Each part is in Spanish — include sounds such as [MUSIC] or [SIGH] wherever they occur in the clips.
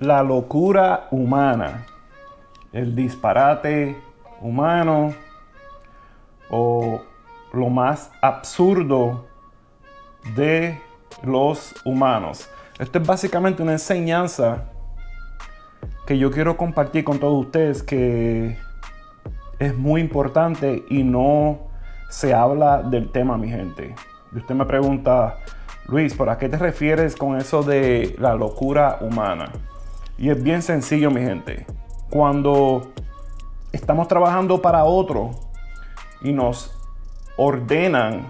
la locura humana, el disparate humano o lo más absurdo de los humanos. Esto es básicamente una enseñanza que yo quiero compartir con todos ustedes que es muy importante y no se habla del tema, mi gente. Y usted me pregunta, Luis, ¿por a qué te refieres con eso de la locura humana? Y es bien sencillo, mi gente. Cuando estamos trabajando para otro y nos ordenan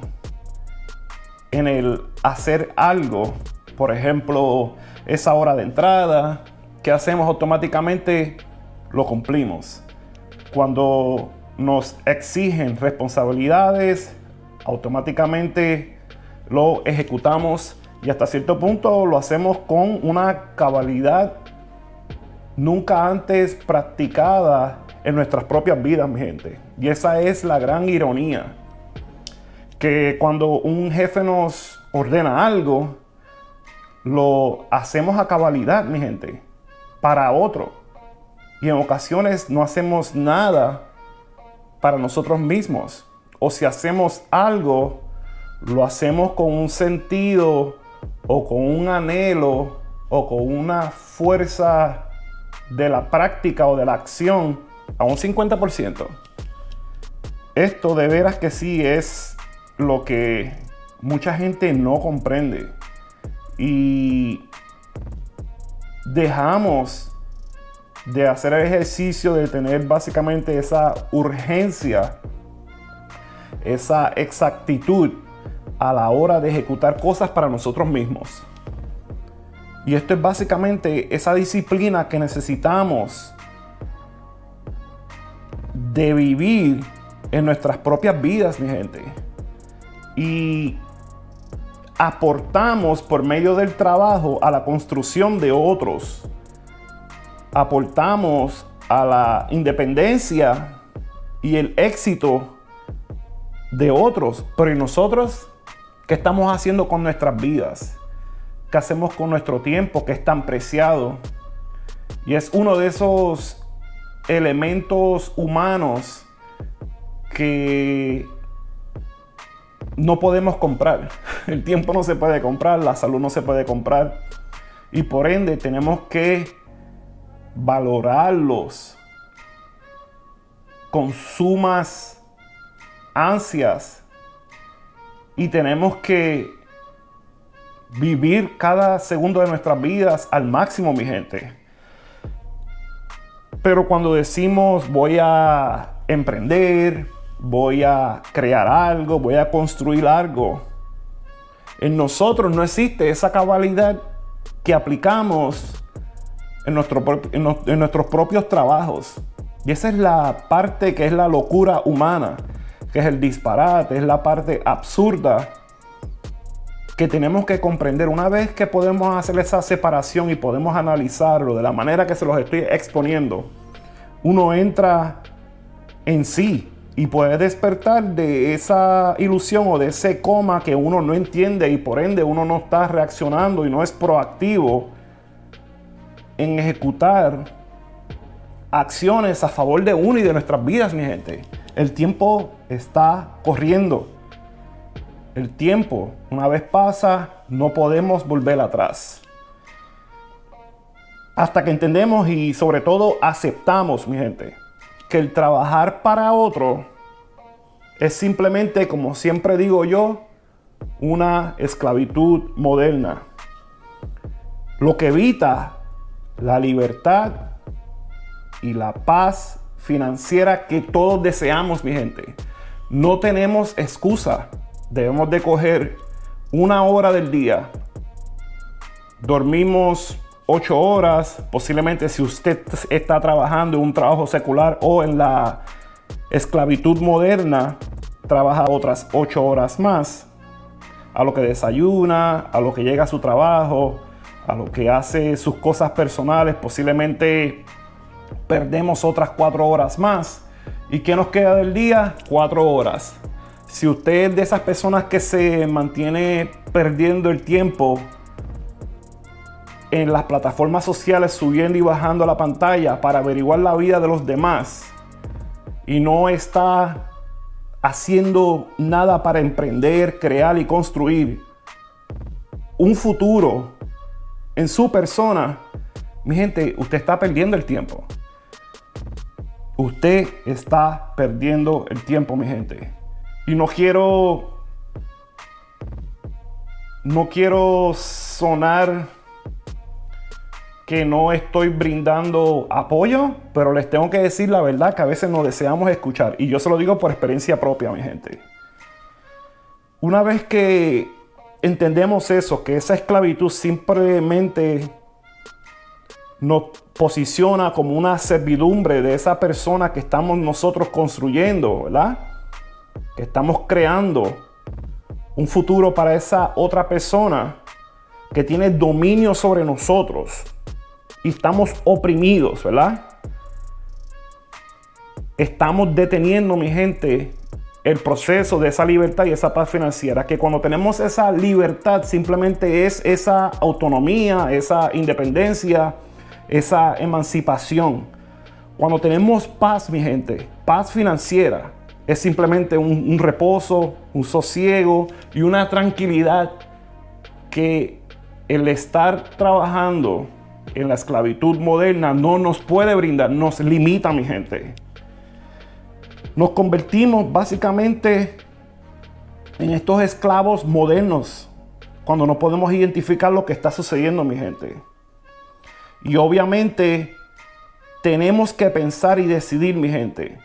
en el hacer algo, por ejemplo, esa hora de entrada, ¿qué hacemos automáticamente? Lo cumplimos. Cuando nos exigen responsabilidades, automáticamente lo ejecutamos y hasta cierto punto lo hacemos con una cabalidad nunca antes practicada en nuestras propias vidas, mi gente. Y esa es la gran ironía. Que cuando un jefe nos ordena algo, lo hacemos a cabalidad, mi gente, para otro. Y en ocasiones no hacemos nada para nosotros mismos. O si hacemos algo, lo hacemos con un sentido o con un anhelo o con una fuerza de la práctica o de la acción a un 50%. Esto de veras que sí es lo que mucha gente no comprende. Y dejamos de hacer el ejercicio de tener básicamente esa urgencia, esa exactitud a la hora de ejecutar cosas para nosotros mismos. Y esto es básicamente esa disciplina que necesitamos de vivir en nuestras propias vidas, mi gente. Y aportamos por medio del trabajo a la construcción de otros. Aportamos a la independencia y el éxito de otros. Pero ¿y nosotros qué estamos haciendo con nuestras vidas? ¿Qué hacemos con nuestro tiempo que es tan preciado? Y es uno de esos elementos humanos que no podemos comprar. [LAUGHS] El tiempo no se puede comprar, la salud no se puede comprar. Y por ende tenemos que valorarlos con sumas ansias. Y tenemos que vivir cada segundo de nuestras vidas al máximo, mi gente. Pero cuando decimos voy a emprender, voy a crear algo, voy a construir algo, en nosotros no existe esa cabalidad que aplicamos en, nuestro, en, nuestros propios trabajos. Y esa es la parte que es la locura humana, que es el disparate, es la parte absurda que tenemos que comprender. Una vez que podemos hacer esa separación y podemos analizarlo de la manera que se los estoy exponiendo, uno entra en sí y puede despertar de esa ilusión o de ese coma que uno no entiende y por ende uno no está reaccionando y no es proactivo en ejecutar acciones a favor de uno y de nuestras vidas, mi gente. El tiempo está corriendo. El tiempo, una vez pasa, no podemos volver atrás. Hasta que entendemos y sobre todo aceptamos, mi gente, que el trabajar para otro es simplemente, como siempre digo yo, una esclavitud moderna. Lo que evita la libertad y la paz financiera que todos deseamos, mi gente. No tenemos excusa debemos de coger una hora del día. Dormimos ocho horas, posiblemente si usted está trabajando en un trabajo secular o en la esclavitud moderna, trabaja otras ocho horas más. A lo que desayuna, a lo que llega a su trabajo, a lo que hace sus cosas personales, posiblemente perdemos otras cuatro horas más. ¿Y qué nos queda del día? Cuatro horas. Si usted es de esas personas que se mantiene perdiendo el tiempo en las plataformas sociales subiendo y bajando la pantalla para averiguar la vida de los demás y no está haciendo nada para emprender, crear y construir un futuro en su persona, mi gente, usted está perdiendo el tiempo. Usted está perdiendo el tiempo, mi gente. Y no quiero. No quiero sonar que no estoy brindando apoyo, pero les tengo que decir la verdad que a veces no deseamos escuchar. Y yo se lo digo por experiencia propia, mi gente. Una vez que entendemos eso, que esa esclavitud simplemente nos posiciona como una servidumbre de esa persona que estamos nosotros construyendo, ¿verdad? Estamos creando un futuro para esa otra persona que tiene dominio sobre nosotros y estamos oprimidos, ¿verdad? Estamos deteniendo, mi gente, el proceso de esa libertad y esa paz financiera, que cuando tenemos esa libertad simplemente es esa autonomía, esa independencia, esa emancipación. Cuando tenemos paz, mi gente, paz financiera, es simplemente un, reposo, un sosiego y una tranquilidad que el estar trabajando en la esclavitud moderna no nos puede brindar, nos limita, mi gente. Nos convertimos básicamente en estos esclavos modernos cuando no podemos identificar lo que está sucediendo, mi gente. Y obviamente tenemos que pensar y decidir, mi gente,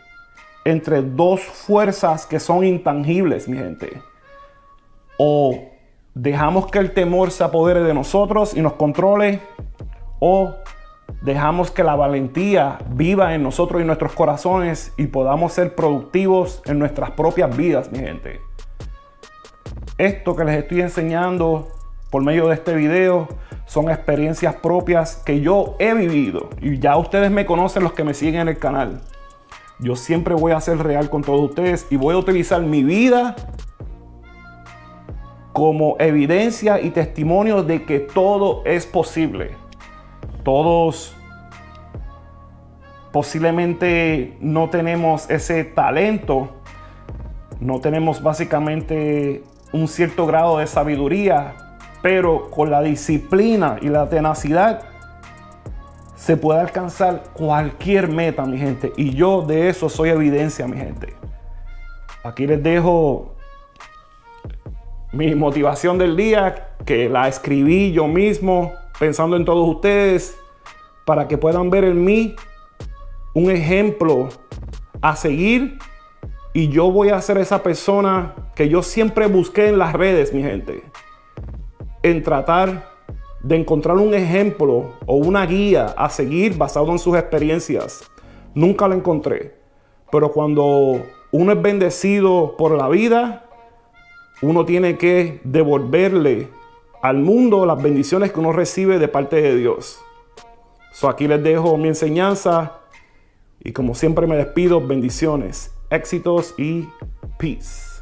entre dos fuerzas que son intangibles, mi gente. O dejamos que el temor se apodere de nosotros y nos controle, o dejamos que la valentía viva en nosotros y nuestros corazones y podamos ser productivos en nuestras propias vidas, mi gente. Esto que les estoy enseñando por medio de este video son experiencias propias que yo he vivido y ya ustedes me conocen los que me siguen en el canal. Yo siempre voy a ser real con todos ustedes y voy a utilizar mi vida como evidencia y testimonio de que todo es posible. Todos posiblemente no tenemos ese talento, no tenemos básicamente un cierto grado de sabiduría, pero con la disciplina y la tenacidad se puede alcanzar cualquier meta, mi gente. Y yo de eso soy evidencia, mi gente. Aquí les dejo mi motivación del día, que la escribí yo mismo, pensando en todos ustedes, para que puedan ver en mí un ejemplo a seguir y yo voy a ser esa persona que yo siempre busqué en las redes, mi gente. En tratar de encontrar un ejemplo o una guía a seguir basado en sus experiencias. Nunca lo encontré. Pero cuando uno es bendecido por la vida, uno tiene que devolverle al mundo las bendiciones que uno recibe de parte de Dios. So aquí les dejo mi enseñanza. Y como siempre me despido, bendiciones, éxitos y peace.